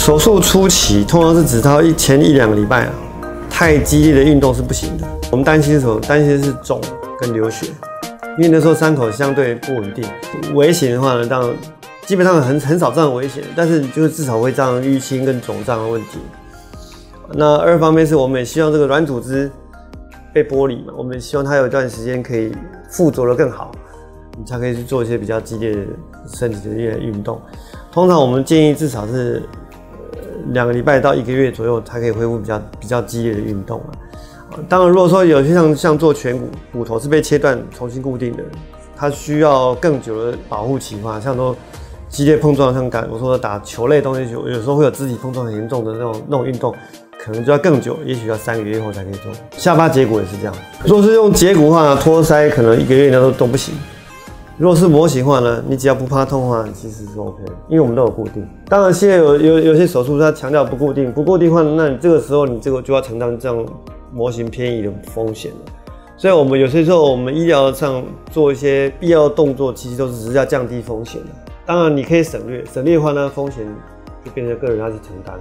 手术初期通常是指到一前一两个礼拜啊，太激烈的运动是不行的。我们担心什么？担心是肿跟流血，因为那时候伤口相对不稳定。危险的话呢，当然基本上很很少这样危险，但是就是至少会这样淤青跟肿胀的问题。那二方面是我们也希望这个软组织被剥离嘛，我们希望它有一段时间可以附着的更好，你才可以去做一些比较激烈的身体的一些运动。通常我们建议至少是两个礼拜到一个月左右才可以恢复比较比较激烈的运动啊。当然，如果说有些像像做颧骨骨头是被切断重新固定的，它需要更久的保护期嘛，像说激烈碰撞，像刚我说打球类东西，有有时候会有肢体碰撞很严重的那种那种运动。可能就要更久，也许要三个月以后才可以做。下巴截骨也是这样，如果是用截骨的话，托腮可能一个月都都不行。如果是模型化呢，你只要不怕痛的话，其实是 OK，因为我们都有固定。当然，现在有有有些手术它强调不固定，不固定的话，那你这个时候你这个就要承担这样模型偏移的风险了。所以，我们有些时候我们医疗上做一些必要的动作，其实都是只是要降低风险的。当然，你可以省略，省略的话呢，风险就变成个人要去承担。